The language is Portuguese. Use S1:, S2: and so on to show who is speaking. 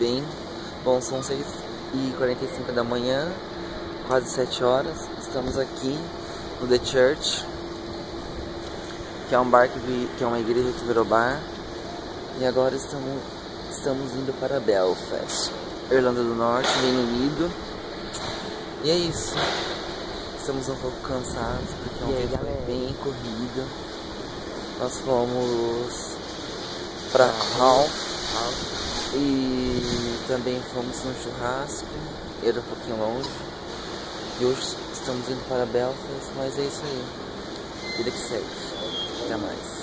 S1: bem. Bom, são 6h45 da manhã, quase 7 horas. Estamos aqui no The Church, que é um bar que, que é uma igreja que virou bar. E agora estamos, estamos indo para Belfast, Irlanda do Norte, Reino Unido. E é isso. Estamos um pouco cansados porque ontem foi bem corrido. Nós fomos para Hall e também fomos no churrasco, era um pouquinho longe. E hoje estamos indo para Belfast, mas é isso aí. Vida que segue. Até mais.